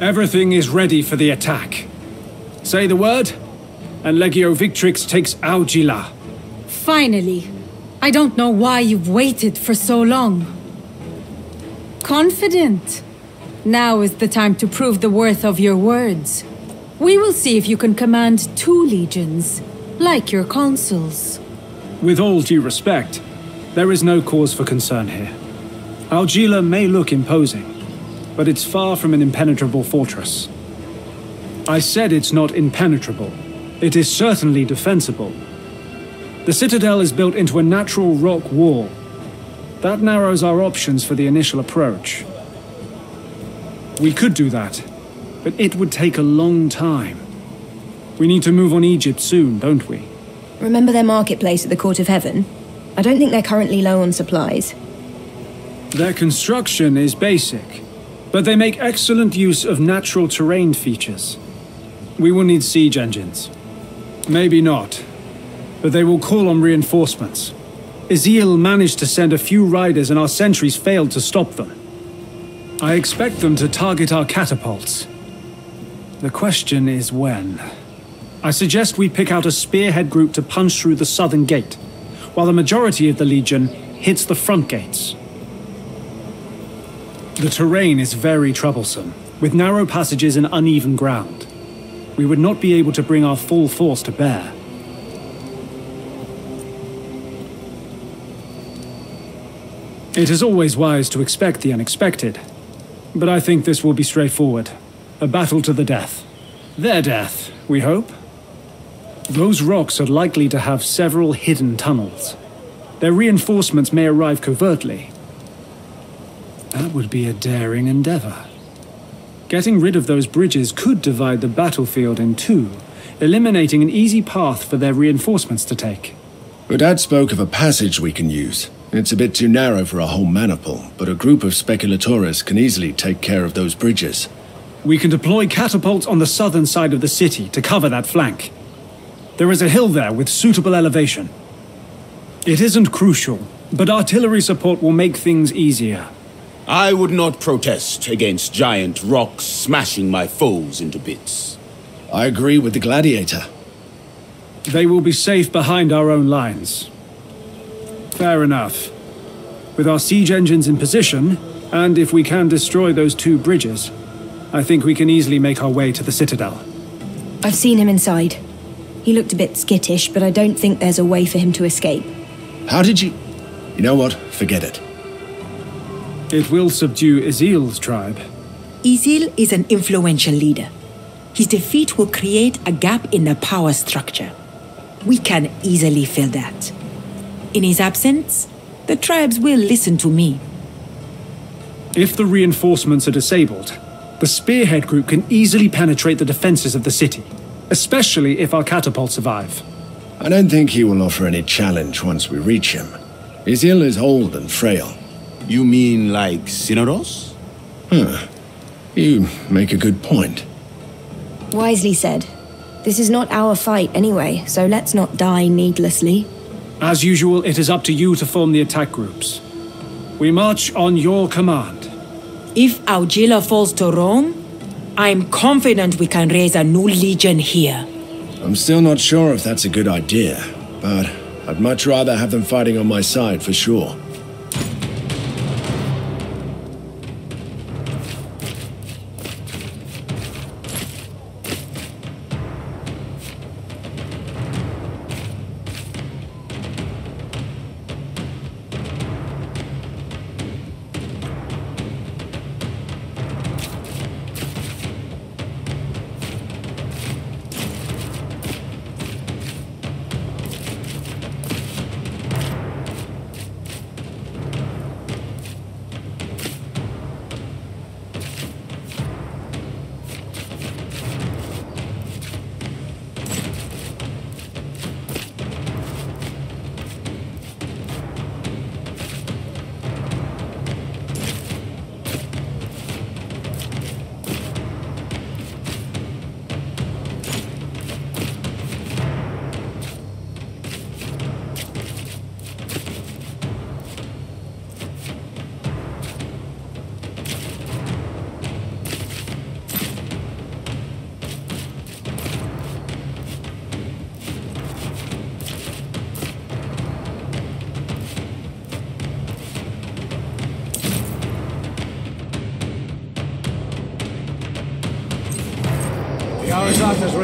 Everything is ready for the attack. Say the word, and Legio Victrix takes Awjila. Finally. I don't know why you've waited for so long. Confident. Now is the time to prove the worth of your words. We will see if you can command two legions, like your consuls. With all due respect, there is no cause for concern here. Awjila may look imposing, but it's far from an impenetrable fortress. I said it's not impenetrable. It is certainly defensible. The citadel is built into a natural rock wall. That narrows our options for the initial approach. We could do that, but it would take a long time. We need to move on Egypt soon, don't we? Remember their marketplace at the Court of Heaven? I don't think they're currently low on supplies. Their construction is basic, but they make excellent use of natural terrain features. We will need siege engines. Maybe not, but they will call on reinforcements. Izil managed to send a few riders and our sentries failed to stop them. I expect them to target our catapults. The question is when. I suggest we pick out a spearhead group to punch through the southern gate, while the majority of the Legion hits the front gates. The terrain is very troublesome, with narrow passages and uneven ground. We would not be able to bring our full force to bear. It is always wise to expect the unexpected, but I think this will be straightforward. A battle to the death. Their death, we hope. Those rocks are likely to have several hidden tunnels. Their reinforcements may arrive covertly. That would be a daring endeavor. Getting rid of those bridges could divide the battlefield in two, eliminating an easy path for their reinforcements to take. But Dad spoke of a passage we can use. It's a bit too narrow for a whole maniple, but a group of speculatores can easily take care of those bridges. We can deploy catapults on the southern side of the city to cover that flank. There is a hill there with suitable elevation. It isn't crucial, but artillery support will make things easier. I would not protest against giant rocks smashing my foes into bits. I agree with the gladiator. They will be safe behind our own lines. Fair enough. With our siege engines in position, and if we can destroy those two bridges, I think we can easily make our way to the Citadel. I've seen him inside. He looked a bit skittish, but I don't think there's a way for him to escape. How did you... You know what? Forget it. It will subdue Izil's tribe. Izil is an influential leader. His defeat will create a gap in the power structure. We can easily fill that. In his absence, the tribes will listen to me. If the reinforcements are disabled, the Spearhead group can easily penetrate the defenses of the city, especially if our catapults survive. I don't think he will offer any challenge once we reach him. Izil is old and frail. You mean like Synodos? Huh. You make a good point. Wisely said. This is not our fight anyway, so let's not die needlessly. As usual, it is up to you to form the attack groups. We march on your command. If Awjila falls to Rome, I'm confident we can raise a new legion here. I'm still not sure if that's a good idea, but I'd much rather have them fighting on my side for sure.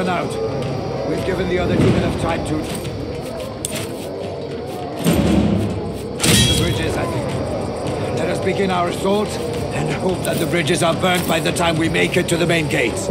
Run out. We've given the other team enough time to... The bridges, I think. Let us begin our assault, and hope that the bridges are burnt by the time we make it to the main gates.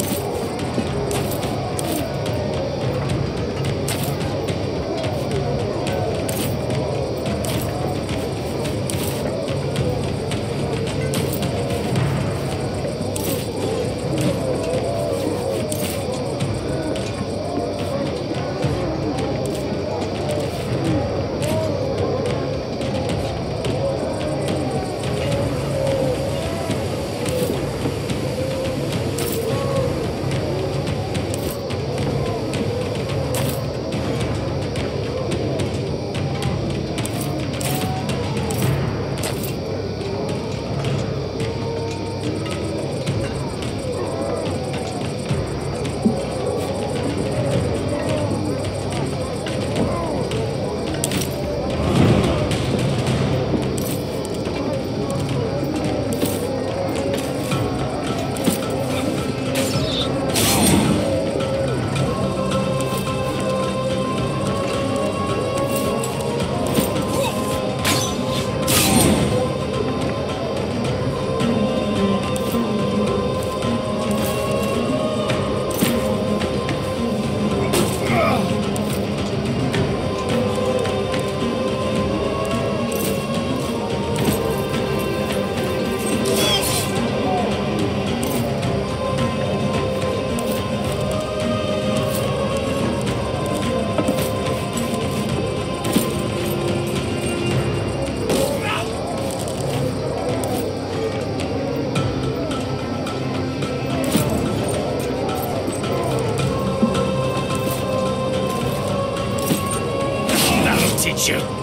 行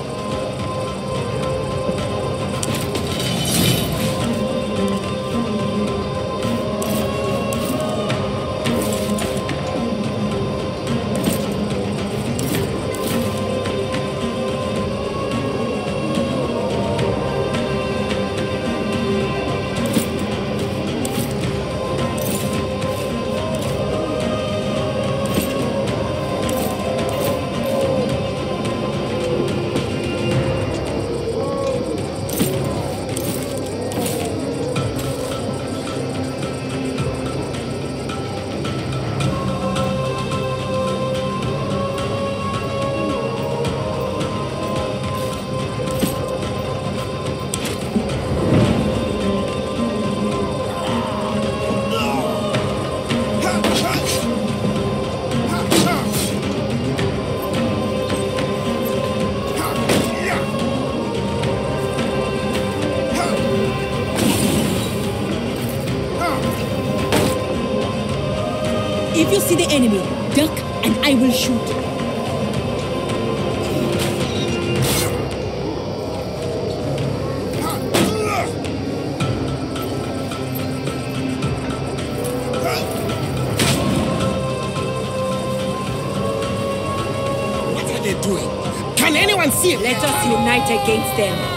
enemy, duck and I will shoot. What are they doing? Can anyone see it? Let us unite against them.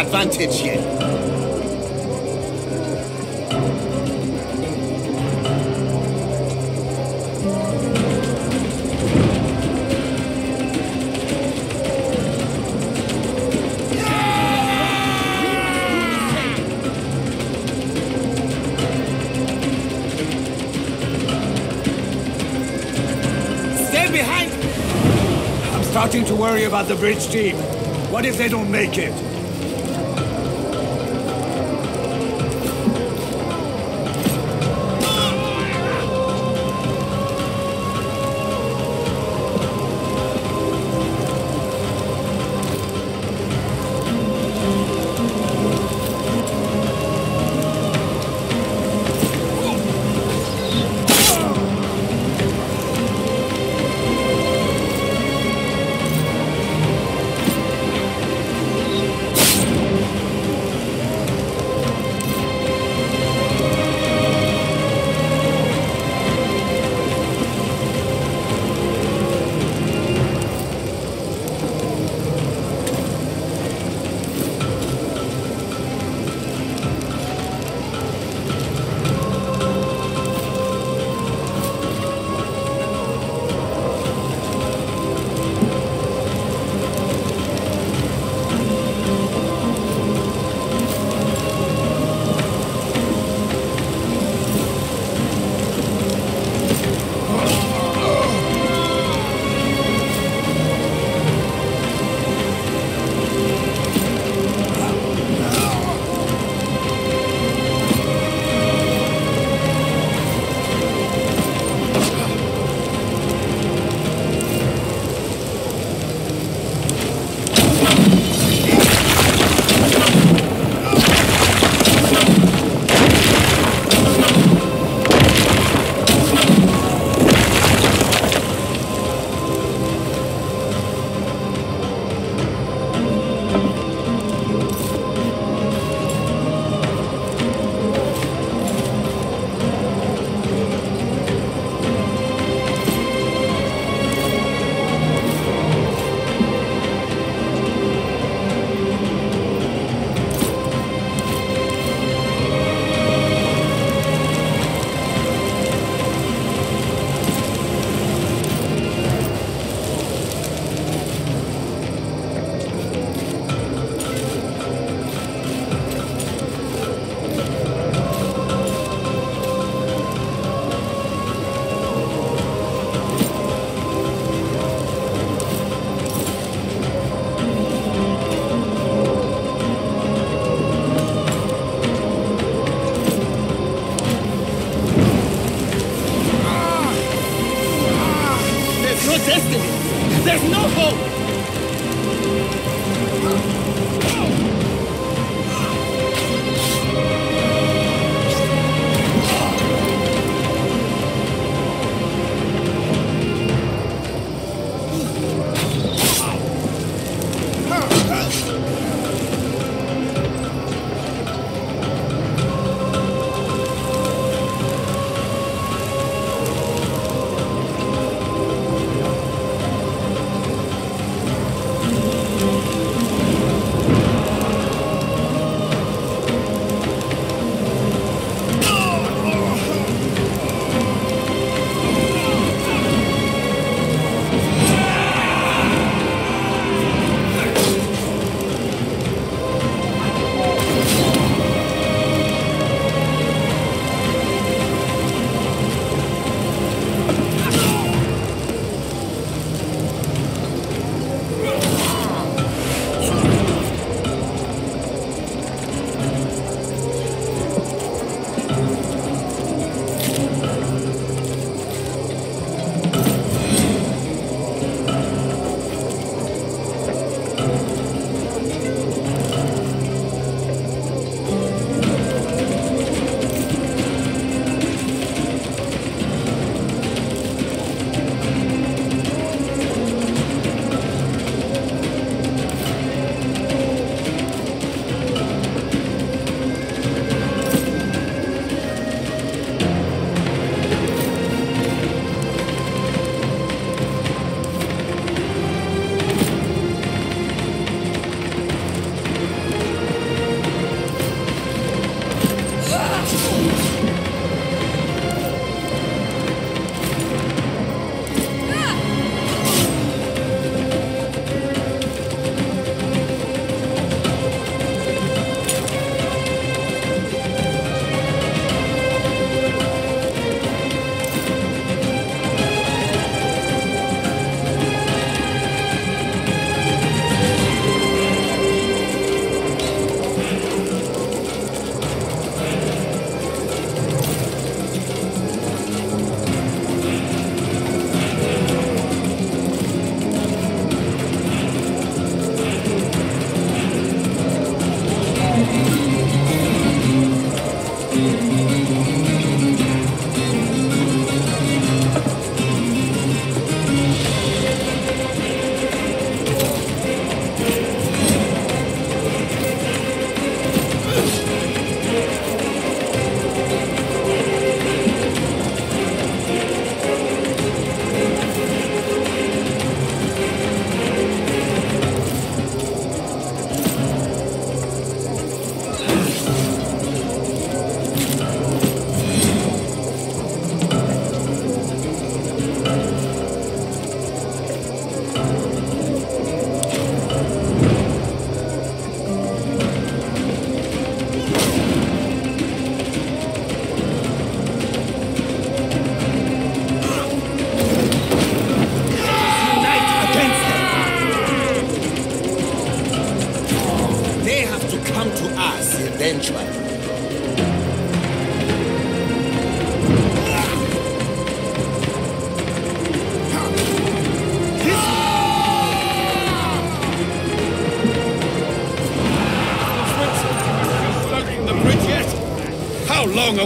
Advantage here. Stay behind. I'm starting to worry about the bridge team. What if they don't make it?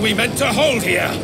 we meant to hold here?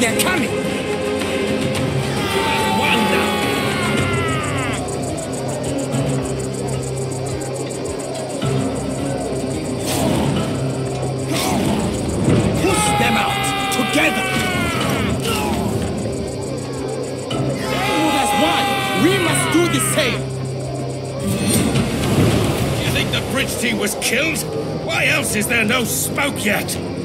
they're coming? Push them out together. Move as one. We must do the same. You think the bridge team was killed? Why else is there no smoke yet?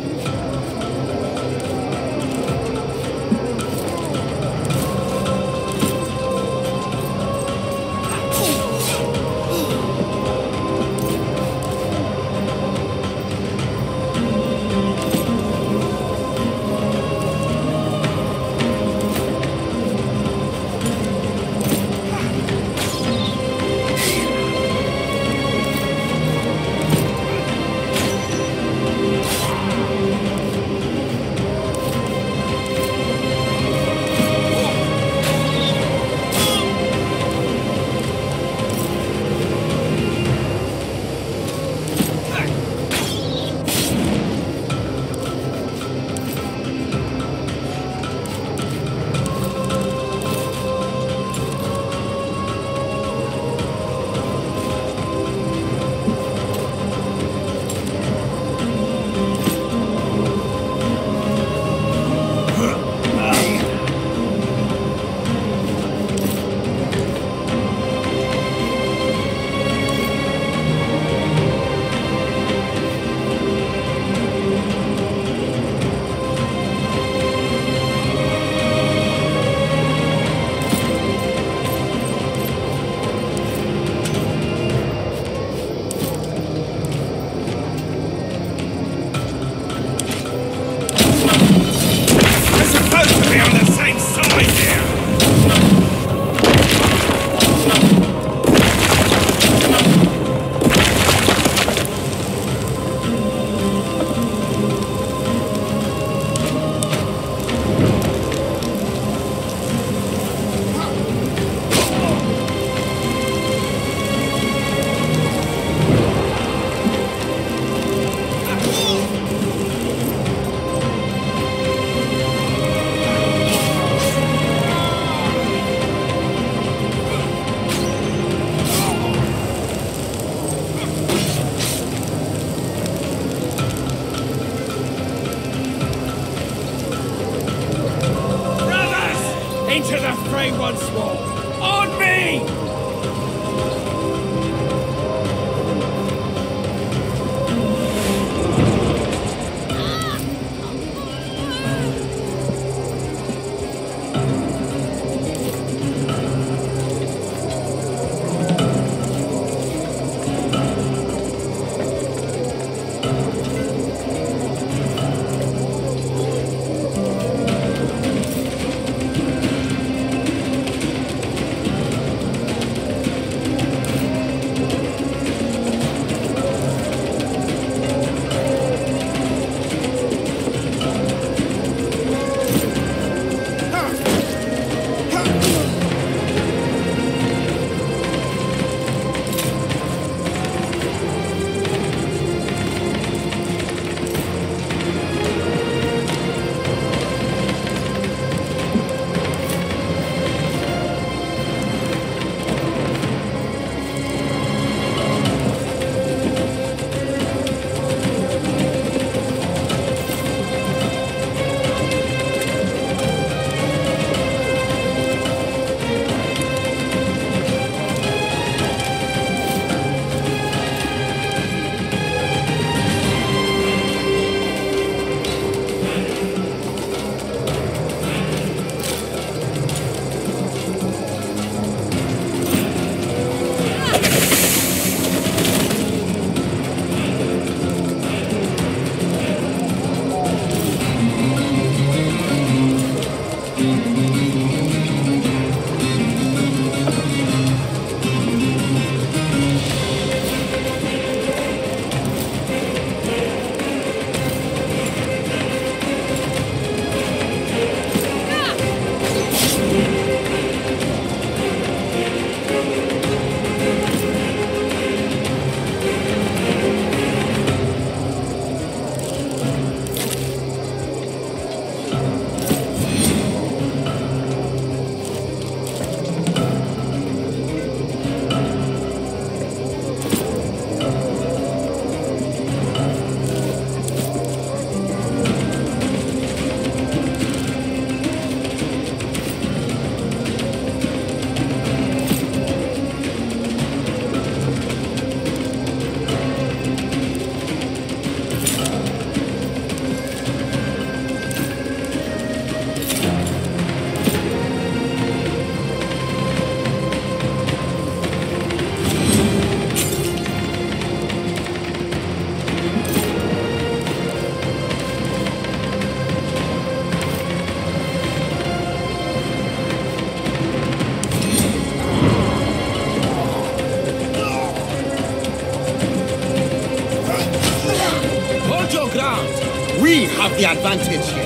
Advantage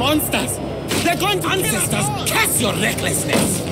monsters. The consequence is Cass your recklessness.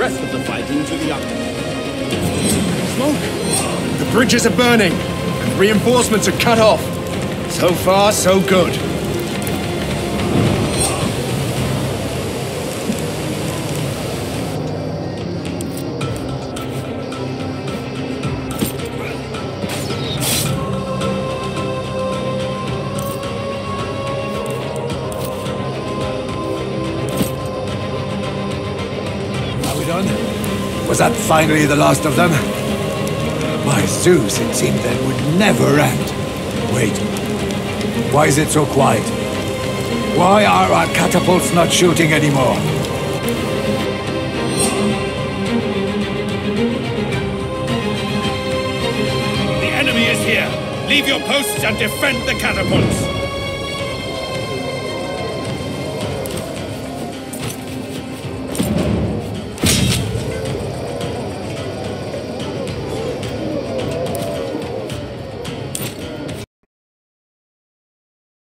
Rest of the to the. Smoke! The bridges are burning! Reinforcements are cut off! So far, so good. Finally the last of them? My Zeus, it seemed that would never end. Wait. Why is it so quiet? Why are our catapults not shooting anymore? The enemy is here! Leave your posts and defend the catapults!